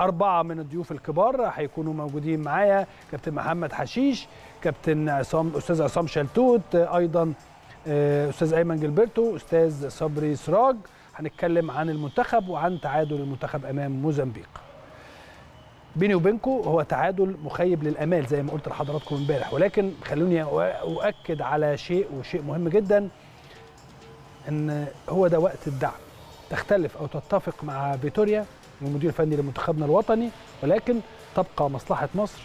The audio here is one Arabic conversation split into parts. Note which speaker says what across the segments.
Speaker 1: أربعة من الضيوف الكبار هيكونوا موجودين معايا. كابتن محمد حشيش كابتن عصام أستاذ عصام شلتوت أيضا آه، أستاذ أيمن جilberto أستاذ صبري سراج. هنتكلم عن المنتخب وعن تعادل المنتخب أمام موزمبيق. بيني وبينكم هو تعادل مخيب للأمال زي ما قلت لحضراتكم امبارح. ولكن خلوني أؤكد على شيء وشيء مهم جدا إن هو ده وقت الدعم. تختلف أو تتفق مع فيتوريا المدير الفني لمنتخبنا الوطني ولكن تبقى مصلحة مصر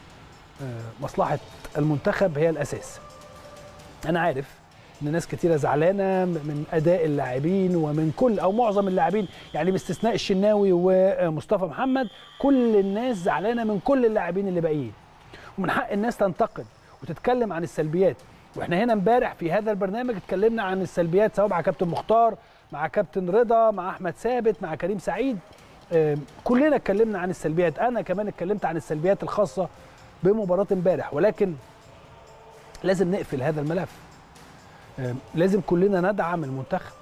Speaker 1: آه، مصلحة المنتخب هي الأساس. أنا عارف إن ناس كتيرة زعلانة من أداء اللاعبين ومن كل أو معظم اللاعبين يعني باستثناء الشناوي ومصطفى محمد كل الناس زعلانة من كل اللاعبين اللي باقيين. ومن حق الناس تنتقد وتتكلم عن السلبيات. وإحنا هنا امبارح في هذا البرنامج اتكلمنا عن السلبيات سواء مع كابتن مختار مع كابتن رضا مع أحمد ثابت مع كريم سعيد. كلنا اتكلمنا عن السلبيات. أنا كمان اتكلمت عن السلبيات الخاصة بمباراة امبارح ولكن لازم نقفل هذا الملف. لازم كلنا ندعم المنتخب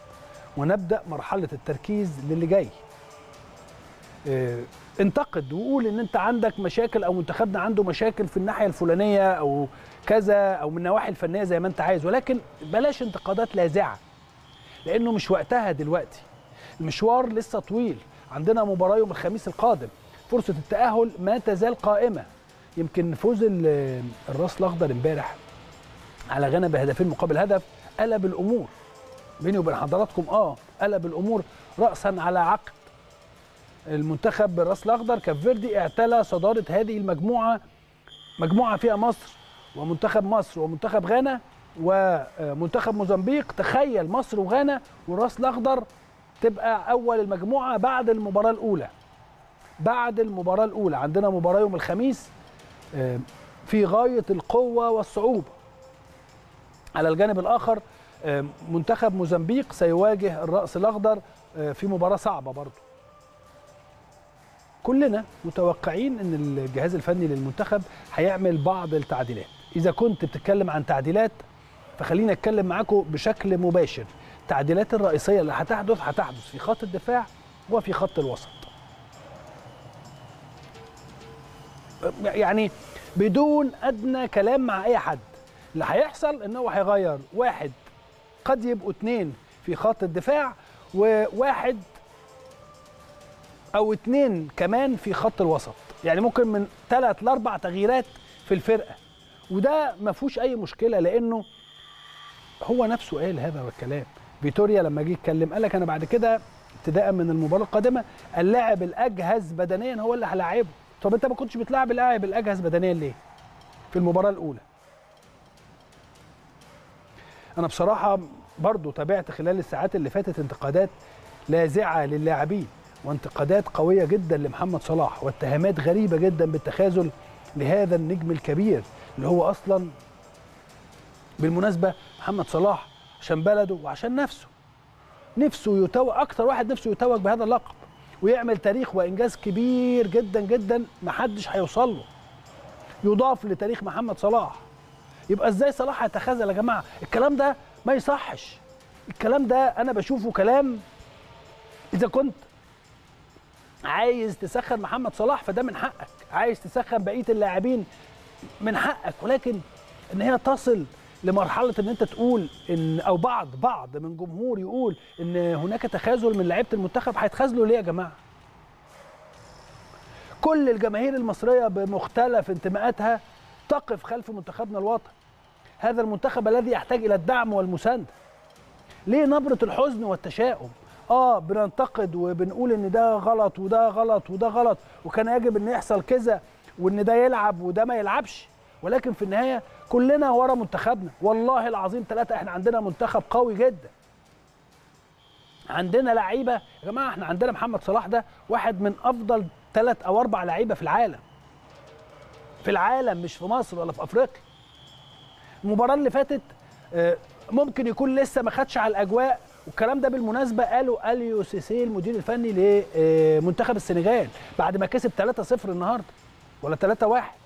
Speaker 1: ونبدأ مرحلة التركيز للي جاي. انتقد وقول إن أنت عندك مشاكل أو منتخبنا عنده مشاكل في الناحية الفلانية أو كذا أو من النواحي الفنية زي ما أنت عايز ولكن بلاش انتقادات لاذعة لأنه مش وقتها دلوقتي. المشوار لسه طويل. عندنا مباراة يوم الخميس القادم. فرصة التأهل ما تزال قائمة. يمكن فوز ال- الراس الأخضر امبارح على غانا بهدفين مقابل هدف قلب الأمور. بيني وبين حضراتكم آه قلب الأمور راسا على عقب المنتخب بالراس الأخضر. كاب فيردي اعتلى صدارة هذه المجموعة مجموعة فيها مصر ومنتخب مصر ومنتخب غانا ومنتخب موزمبيق. تخيل مصر وغانا والراس الأخضر تبقى أول المجموعة بعد المباراة الأولى. بعد المباراة الأولى. عندنا مباراة يوم الخميس آه، في غاية القوة والصعوبة. على الجانب الآخر آه، منتخب موزمبيق سيواجه الرأس الأخضر آه، في مباراة صعبة برضه كلنا متوقعين إن الجهاز الفني للمنتخب هيعمل بعض التعديلات. إذا كنت بتتكلم عن تعديلات فخليني أتكلم معاكم بشكل مباشر. التعديلات الرئيسية اللي هتحدث هتحدث في خط الدفاع وفي خط الوسط. يعني بدون أدنى كلام مع أي حد. اللي هيحصل إن هو هيغير واحد قد يبقوا اتنين في خط الدفاع وواحد أو اتنين كمان في خط الوسط. يعني ممكن من ثلاث لأربع تغييرات في الفرقة. وده ما فيهوش أي مشكلة لأنه هو نفسه قال هذا الكلام. فيتوريا لما جه يتكلم قال لك أنا بعد كده ابتداء من المباراة القادمة اللاعب الأجهز بدنيا هو اللي هلاعبه. طب أنت ما كنتش بتلاعب اللاعب الأجهز بدنيا ليه؟ في المباراة الأولى. أنا بصراحة برضو تابعت خلال الساعات اللي فاتت انتقادات لاذعة للاعبين وانتقادات قوية جدا لمحمد صلاح واتهامات غريبة جدا بالتخاذل لهذا النجم الكبير اللي هو أصلا بالمناسبة محمد صلاح عشان بلده وعشان نفسه. نفسه يتوج أكتر واحد نفسه يتوج بهذا اللقب ويعمل تاريخ وإنجاز كبير جدا جدا محدش هيوصل له. يضاف لتاريخ محمد صلاح. يبقى إزاي صلاح هيتخاذل يا جماعة؟ الكلام ده ما يصحش. الكلام ده أنا بشوفه كلام إذا كنت عايز تسخن محمد صلاح فده من حقك. عايز تسخن بقية اللاعبين من حقك ولكن إن هي تصل لمرحلة إن أنت تقول إن أو بعض بعض من جمهور يقول إن هناك تخاذل من لعيبة المنتخب هيتخاذلوا ليه يا جماعة؟ كل الجماهير المصرية بمختلف انتماءاتها تقف خلف منتخبنا الوطني. هذا المنتخب الذي يحتاج إلى الدعم والمساندة. ليه نبرة الحزن والتشاؤم؟ آه بننتقد وبنقول إن ده غلط وده غلط وده غلط وكان يجب إن يحصل كذا وإن ده يلعب وده ما يلعبش. ولكن في النهاية كلنا ورا منتخبنا. والله العظيم ثلاثة إحنا عندنا منتخب قوي جدا. عندنا لعيبة يا جماعة إحنا عندنا محمد صلاح ده واحد من أفضل ثلاث أو أربع لعيبة في العالم. في العالم مش في مصر ولا في أفريقيا. المباراة اللي فاتت آه، ممكن يكون لسه ما خدش على الأجواء. والكلام ده بالمناسبة قاله أليو سيسي المدير الفني لمنتخب السنغال بعد ما كسب 3-0 النهارده ولا 3-1